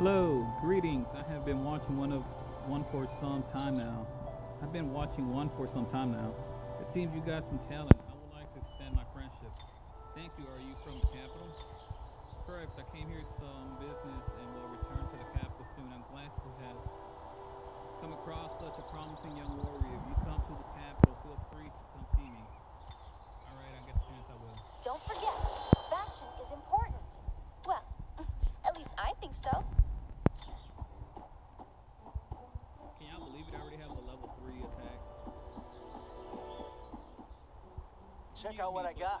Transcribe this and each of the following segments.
Hello, greetings. I have been watching one of one for some time now. I've been watching one for some time now. It seems you got some talent. I would like to extend my friendship. Thank you. Are you from the capital? Correct. I came here to some business and will return to the capital soon. I'm glad to have come across such a promising young warrior. If you come to the capital, feel free to come see me. All right, I get the chance. I will. Don't forget, Check out what I got.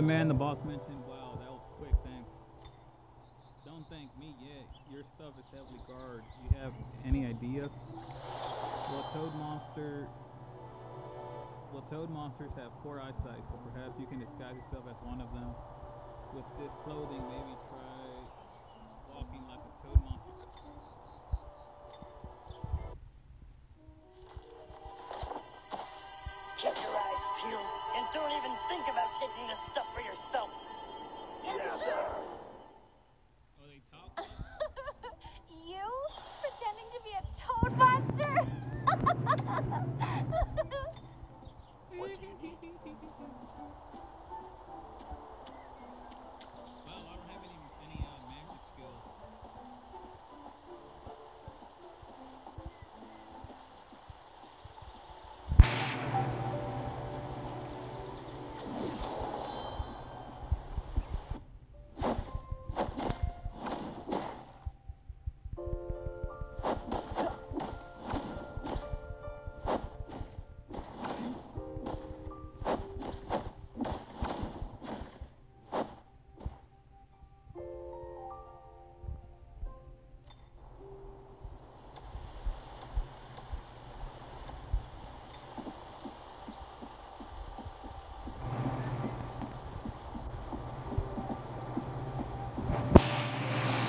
The man the boss mentioned? Wow, that was quick, thanks. Don't thank me yet. Your stuff is heavily guarded. You have any ideas? Well, toad monster. Well, toad monsters have poor eyesight, so perhaps you can disguise yourself as one of them. With this clothing, maybe this stuff for yourself.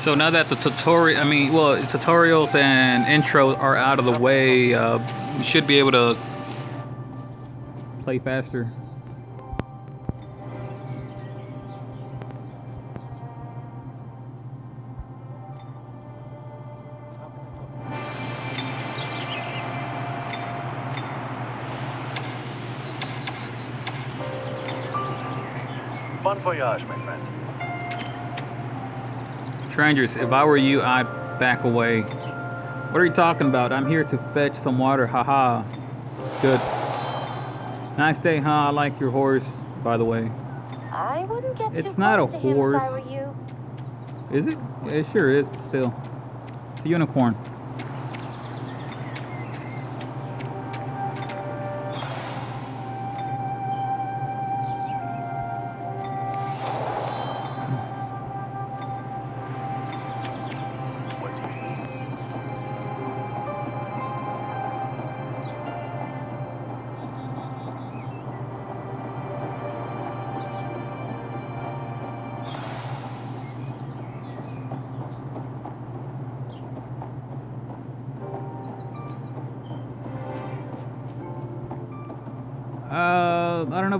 So now that the tutorial, I mean, well, tutorials and intro are out of the way, uh, you should be able to play faster. Bon voyage, my. Strangers, if I were you, I'd back away. What are you talking about? I'm here to fetch some water. Haha. Good. Nice day, huh? I like your horse, by the way. I wouldn't get too It's not close a to him if I horse. were you. Is it? It sure is, still. It's a unicorn.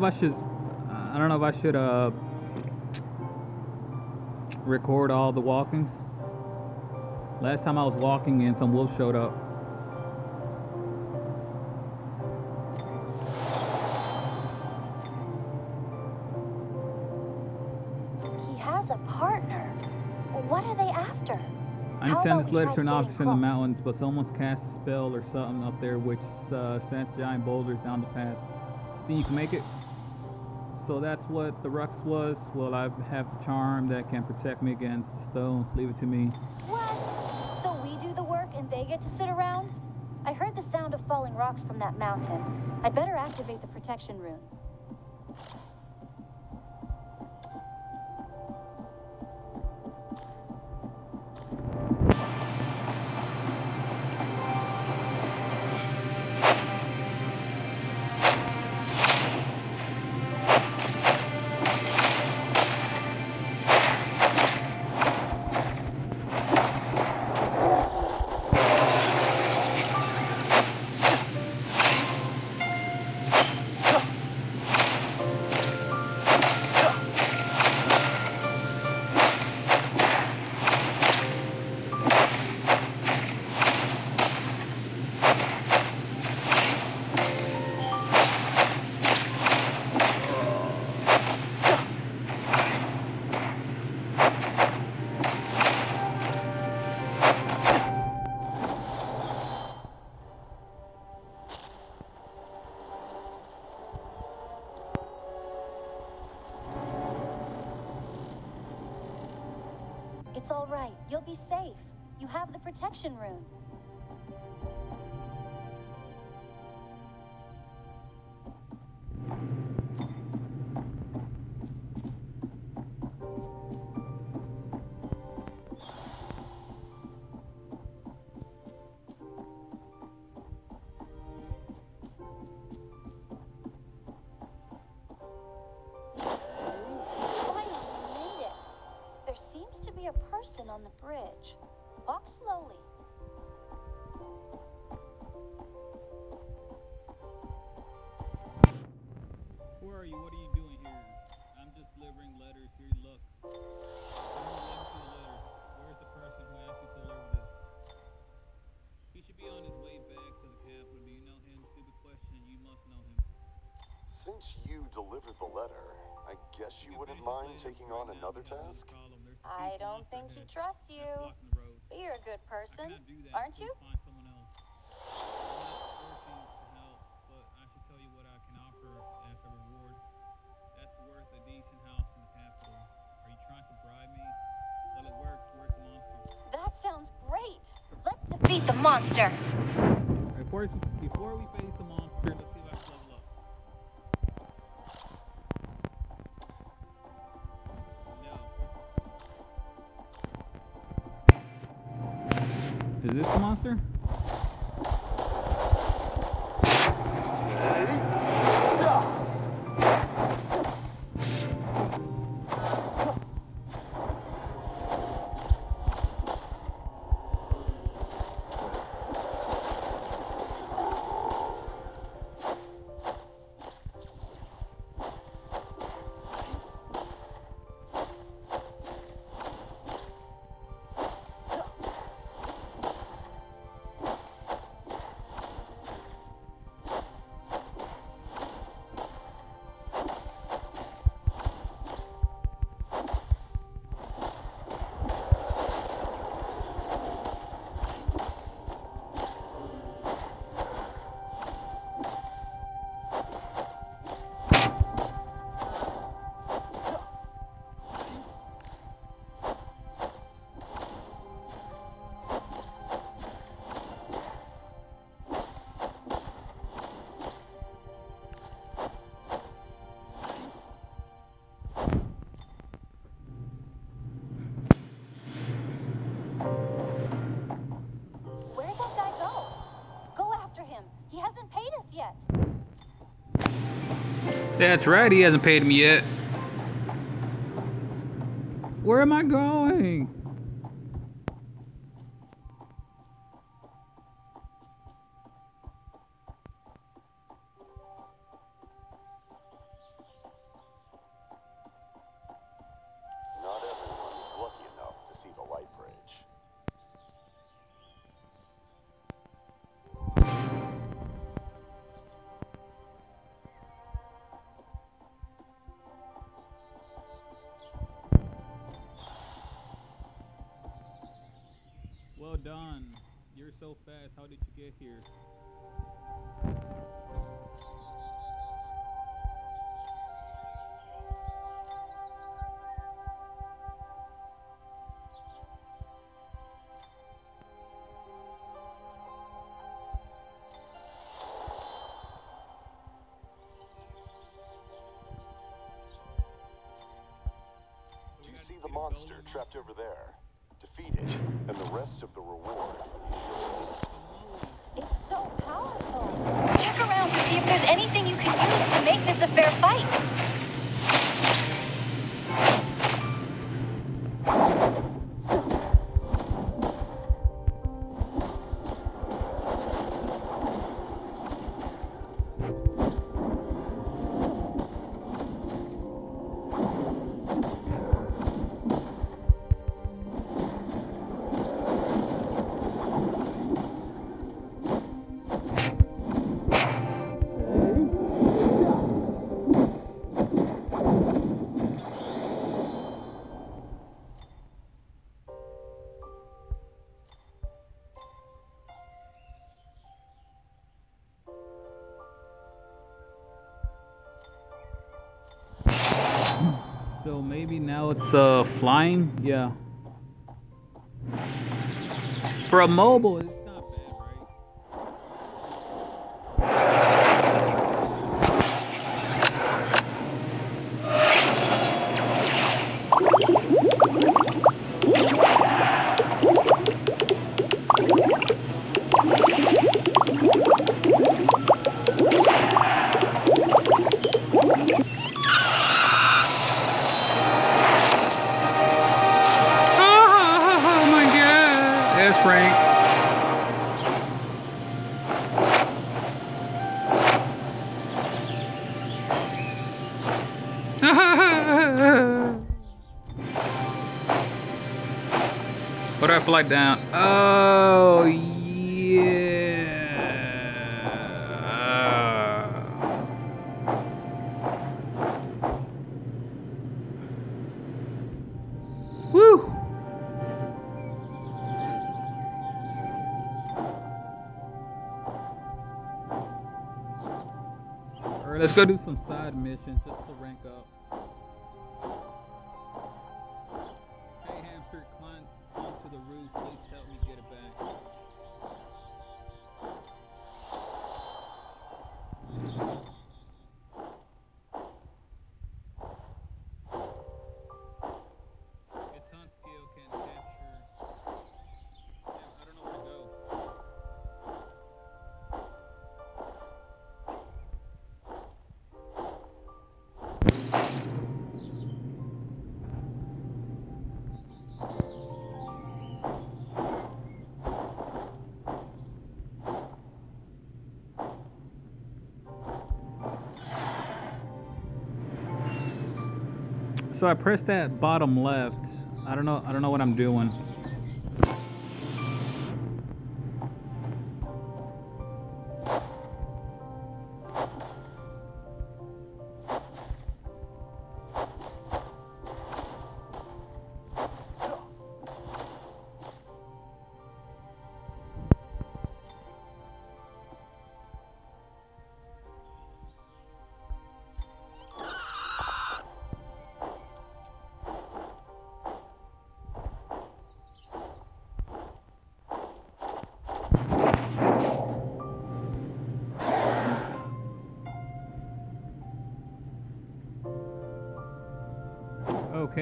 Know if I should. I don't know if I should uh record all the walkings. Last time I was walking and some wolves showed up. He has a partner. What are they after? I about this letter to an officer in the mountains, but someone's cast a spell or something up there which uh, sends giant boulders down the path. Think you can make it? So that's what the Rux was. Well, I have the charm that can protect me against the stones. Leave it to me. What? So we do the work and they get to sit around? I heard the sound of falling rocks from that mountain. I'd better activate the protection rune. All right. You'll be safe. You have the protection rune. Since you delivered the letter, I guess you wouldn't mind taking on another task? I don't think he trusts you. the. But you're a good person, that. aren't you? Find someone else. I'm not forcing you That's right, he hasn't paid me yet. Where am I going? So fast. How did you get here? Do you see the monster trapped over there? Defeat it, and the rest of the reward. It's so powerful. Check around to see if there's anything you can use to make this a fair fight. It's uh flying? Yeah. For a mobile, Down? Oh yeah. Woo! Alright, let's go do some side missions just to rank up. So I pressed that bottom left. I don't know. I don't know what I'm doing.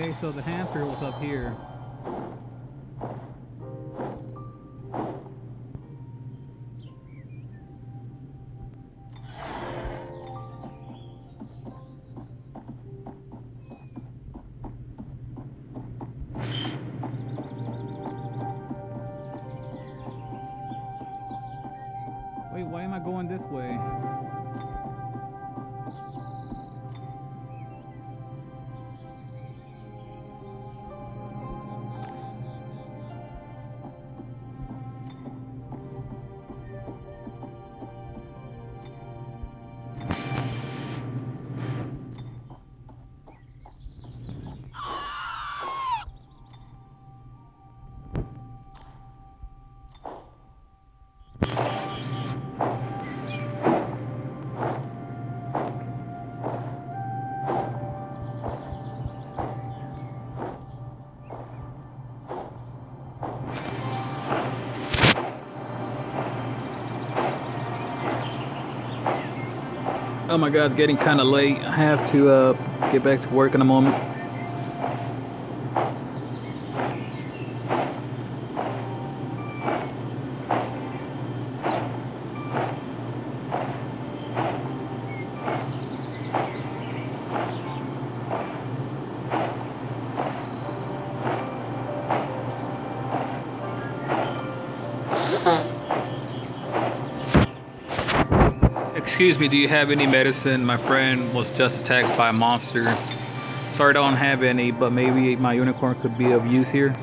Okay, so the hamster was up here. My god, it's getting kind of late. I have to uh, get back to work in a moment. Excuse me, do you have any medicine? My friend was just attacked by a monster. Sorry, I don't have any, but maybe my unicorn could be of use here.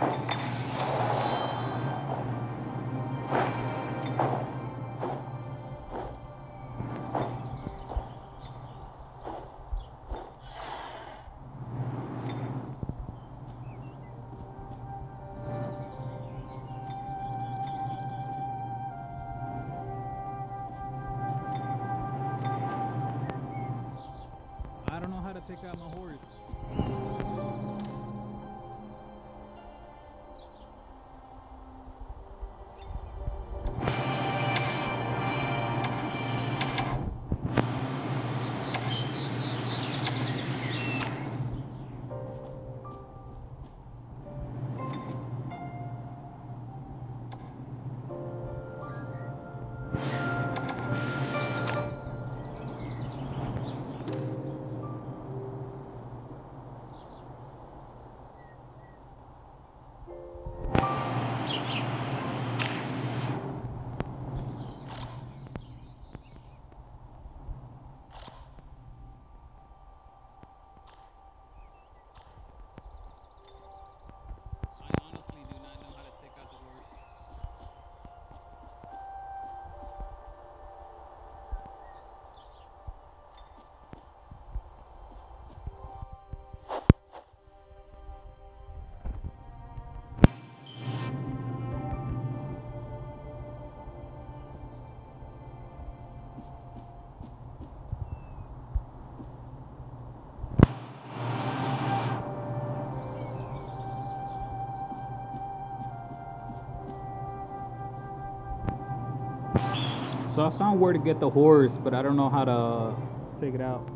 I found where to get the horse, but I don't know how to take it out.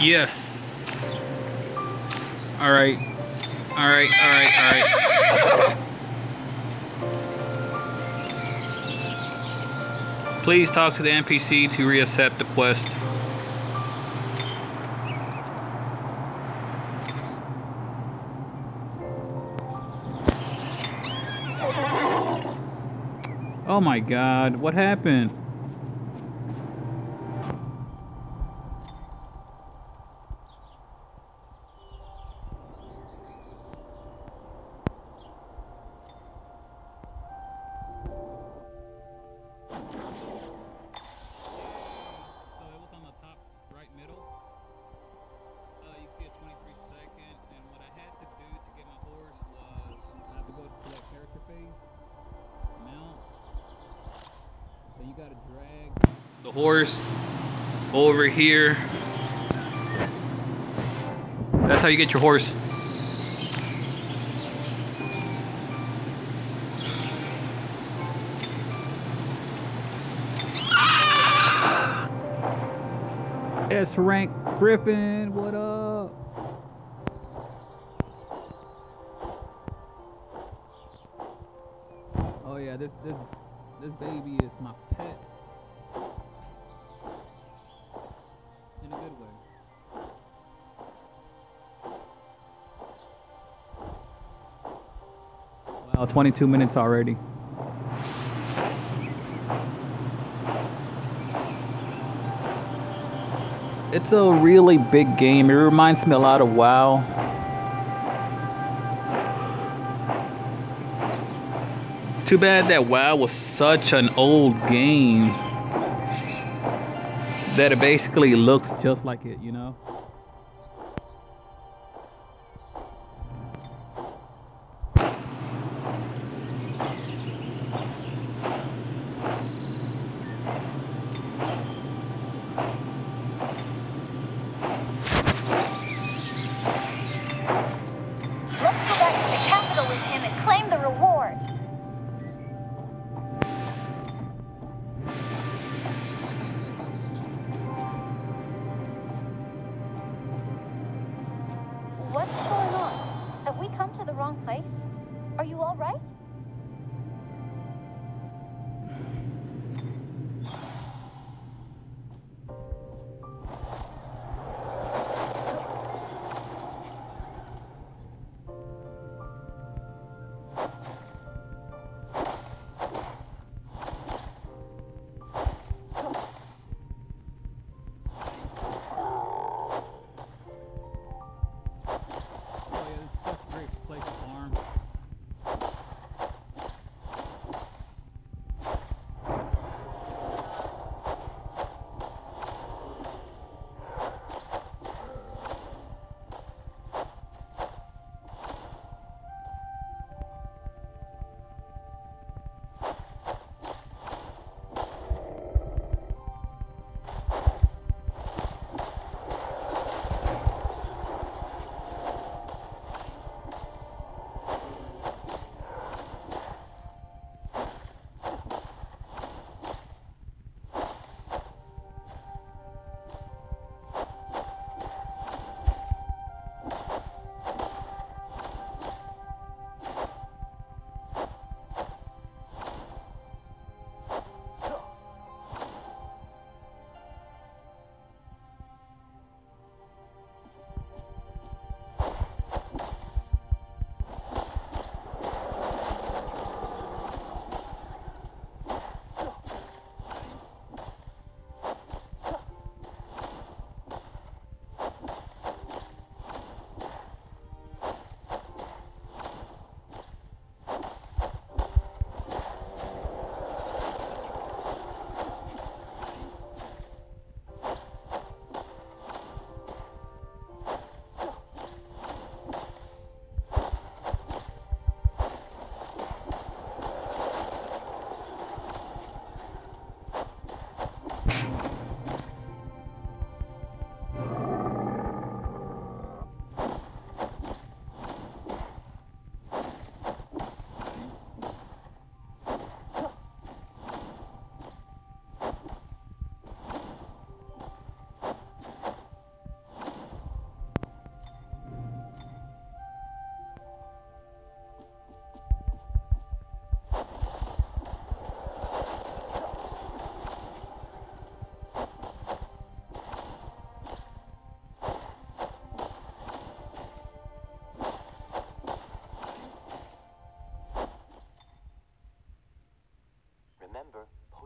Yes. All right. All right. All right. All right. Please talk to the NPC to reaccept the quest. Oh my god, what happened? The horse over here. That's how you get your horse. S rank Griffin, what up? Oh yeah, this this this baby is my Wow, 22 minutes already. It's a really big game. It reminds me a lot of WoW. Too bad that WoW was such an old game that it basically looks just like it, you know?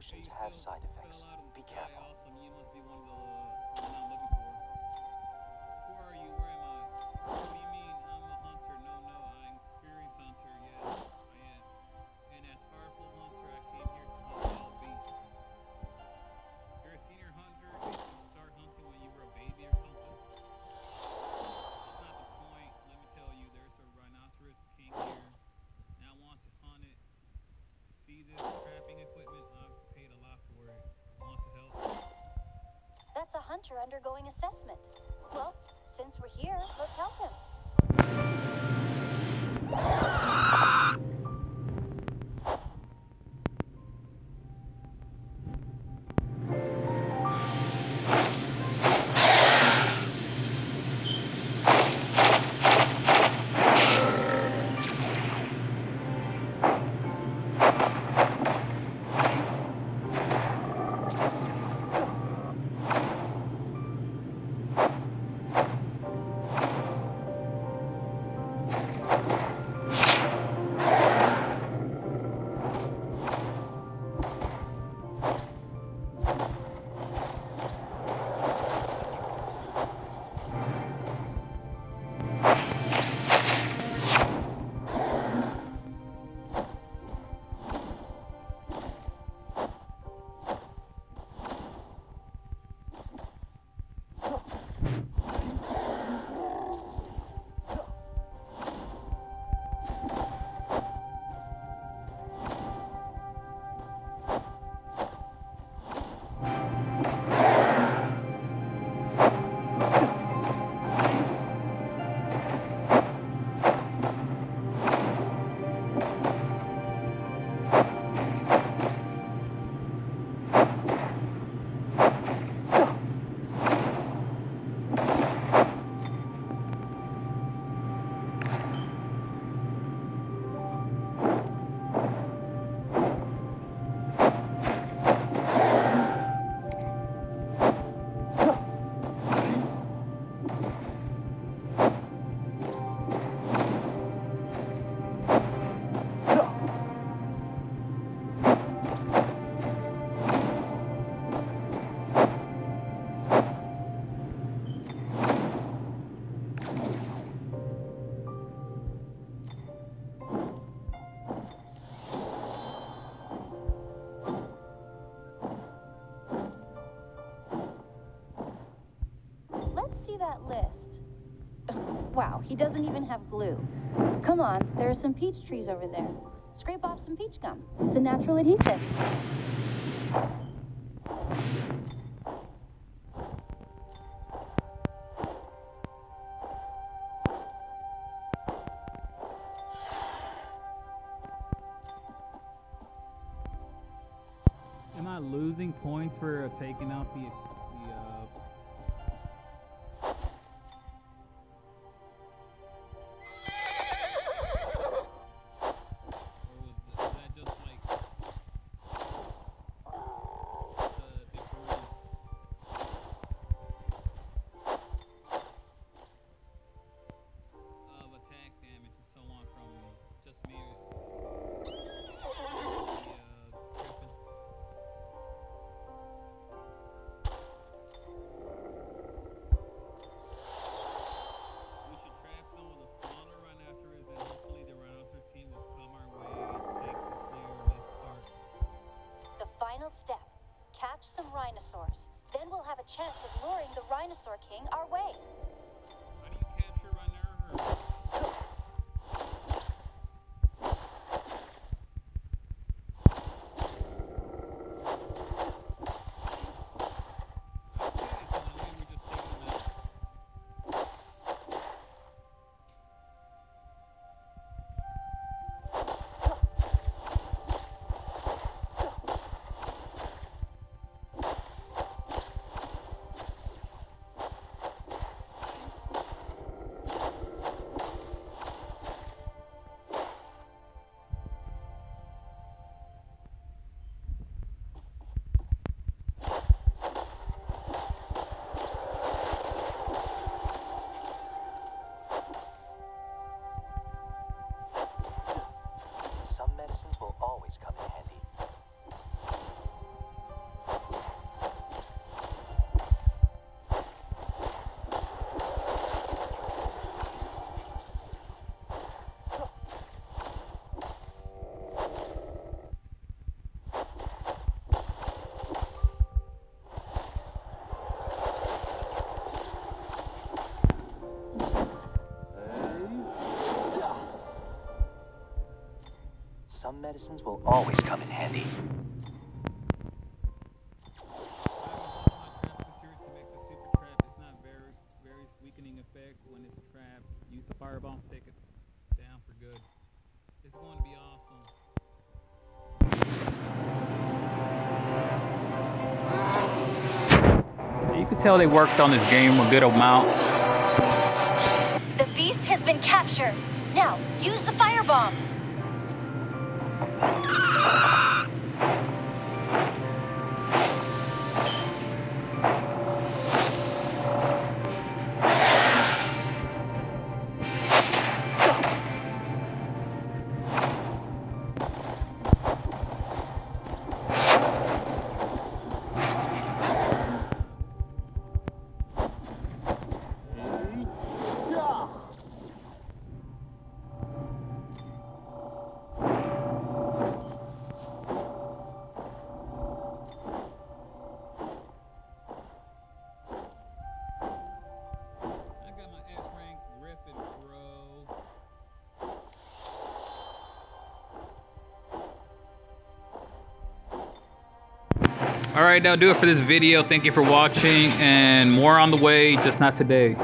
potions have side effects. Be careful. undergoing assessment. Well, since we're here, let's help him. He doesn't even have glue. Come on, there are some peach trees over there. Scrape off some peach gum. It's a natural adhesive. dinosaurs. Then we'll have a chance of luring the Rhinosaur King our way. Some medicines will always come in handy. Use the fire bombs, take it down for good. It's going to be awesome. You can tell they worked on this game a good amount. The beast has been captured. Now, use the fire All right, that'll do it for this video. Thank you for watching, and more on the way, just not today.